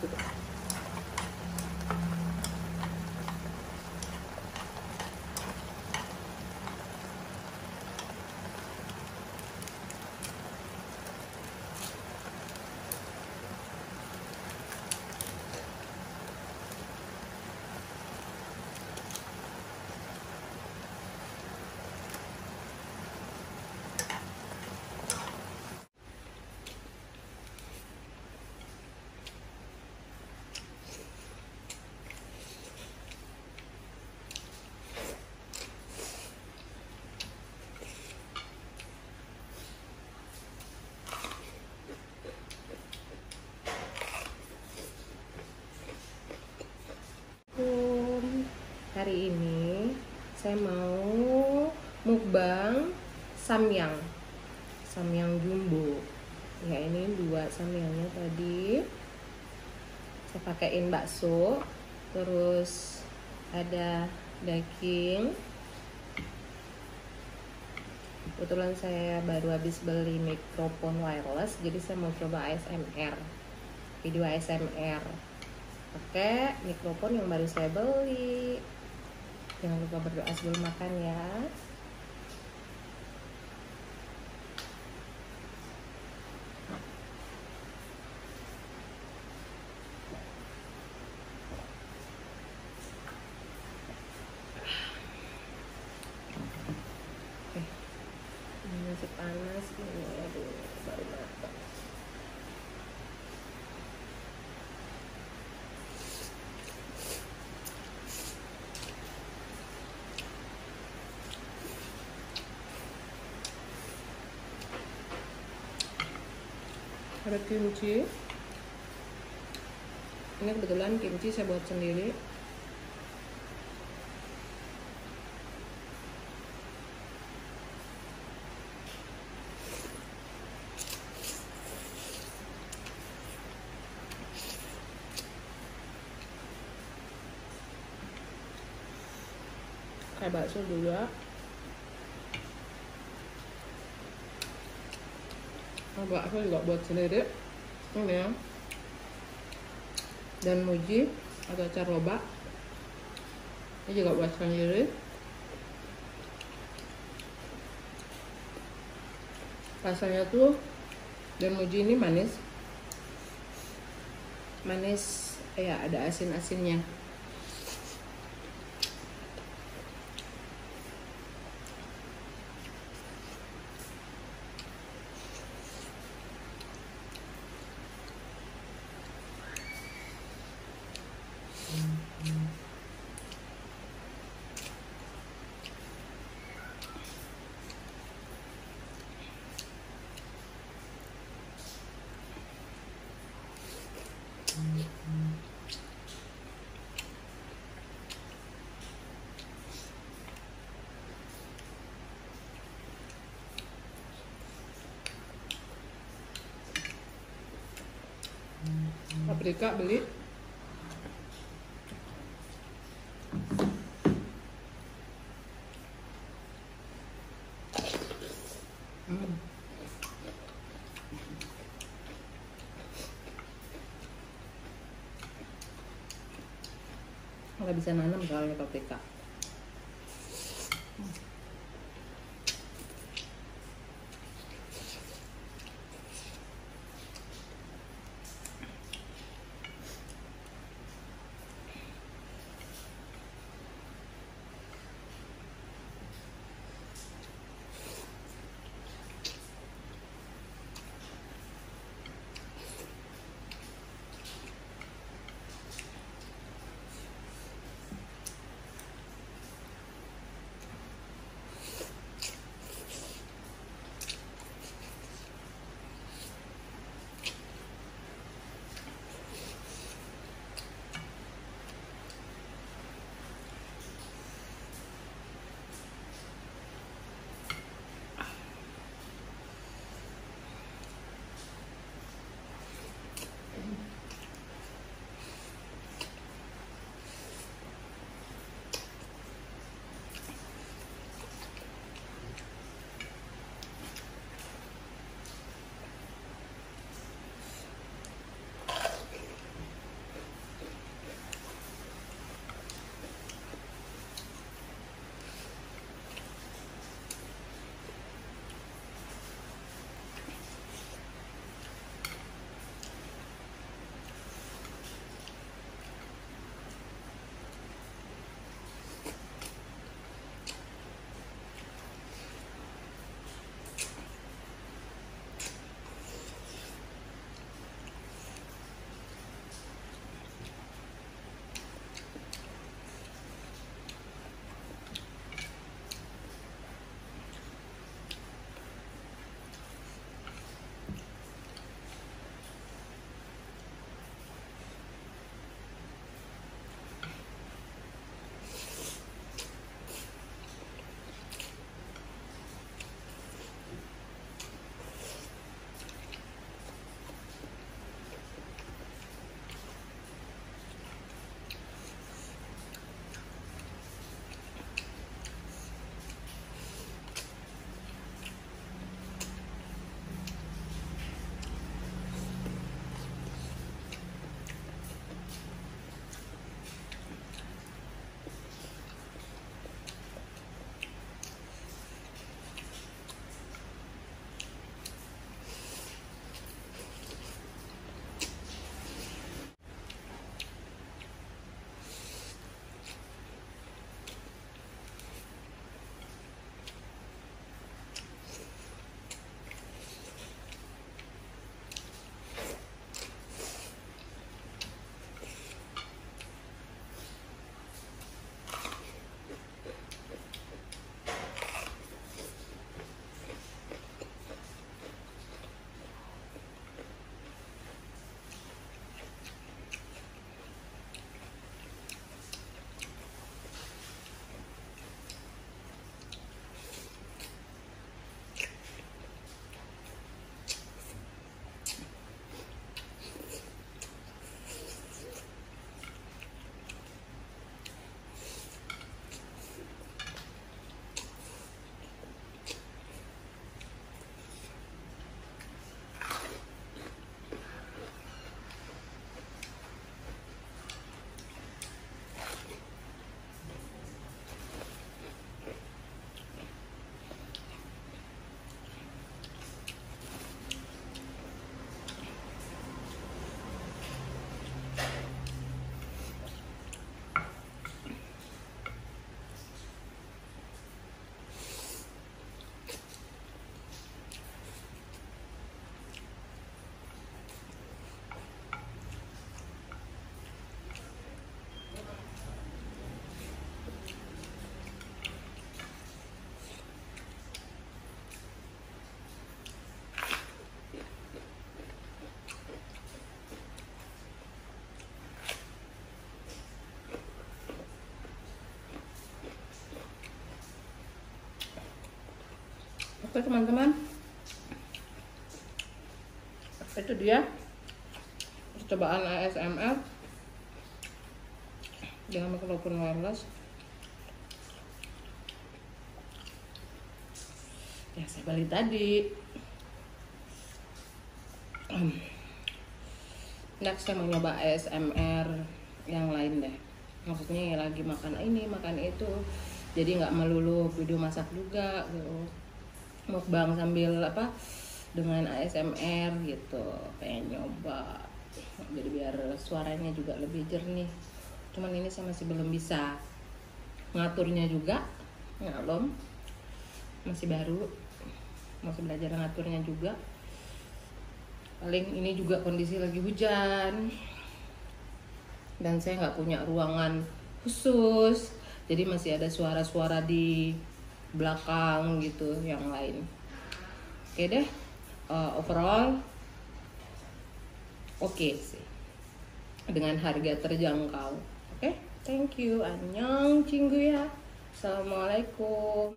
to that. Hari ini saya mau mukbang samyang. Samyang jumbo. Ya ini dua samyangnya tadi. Saya pakaiin bakso terus ada daging. Kebetulan saya baru habis beli mikrofon wireless jadi saya mau coba ASMR video ASMR pakai mikrofon yang baru saya beli jangan lupa berdoa sebelum makan ya Oke. Ini masih panas ini aduh baru matang ada kimchi. Ini kebetulan kimchi saya buat sendiri. Kayak bakso juga Oh, bakso juga buat sendiri. Ini ya. Dan muji atau caroba ini juga buat sendiri. Rasanya tuh dan muji ini manis. Manis ya ada asin-asinnya paprika beli. Nggak bisa nanam soalnya paprika teman-teman. Itu dia. Percobaan ASMR dengan mikrofon wireless. Ya saya balik tadi. Next saya mau nyoba ASMR yang lain deh. Maksudnya ya lagi makan ini makan itu. Jadi nggak melulu video masak juga gitu mukbang sambil apa dengan ASMR gitu pengen nyoba. Jadi biar suaranya juga lebih jernih. Cuman ini saya masih belum bisa ngaturnya juga belum masih baru masih belajar ngaturnya juga. Paling ini juga kondisi lagi hujan. Dan saya nggak punya ruangan khusus. Jadi masih ada suara-suara di belakang gitu yang lain. Oke deh uh, overall oke okay sih. Dengan harga terjangkau. Oke okay? thank you. Annyeong cinggu ya. Assalamualaikum